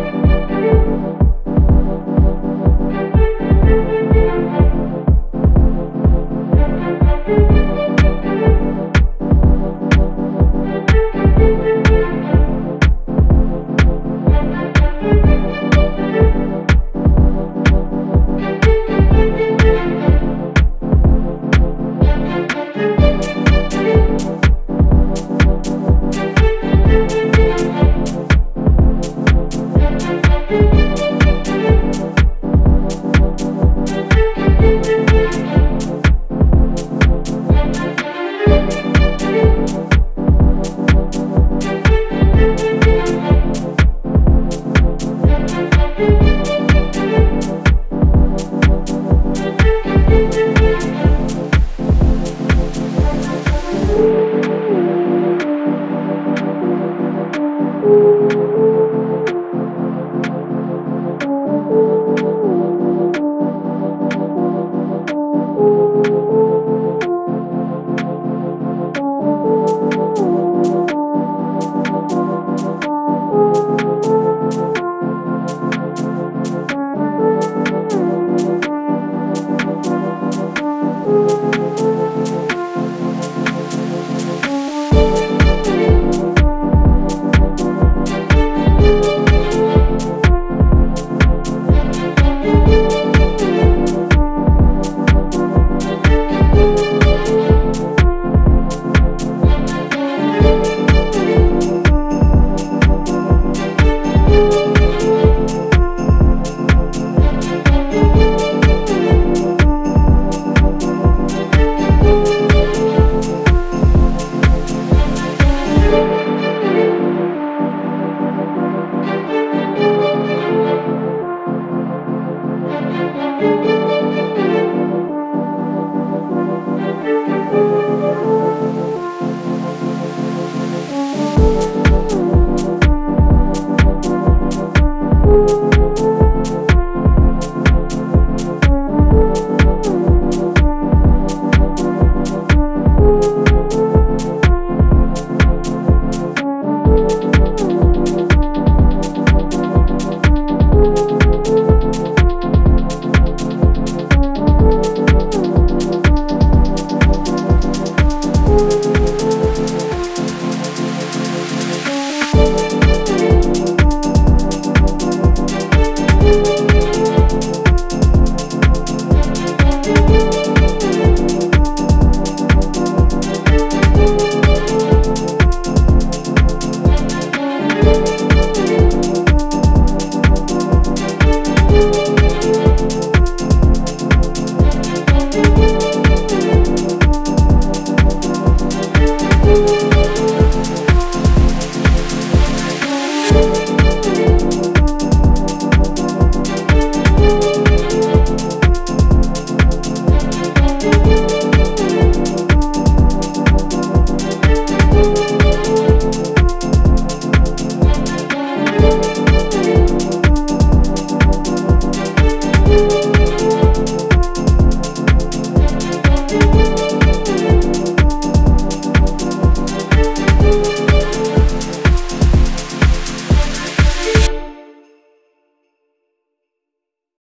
Música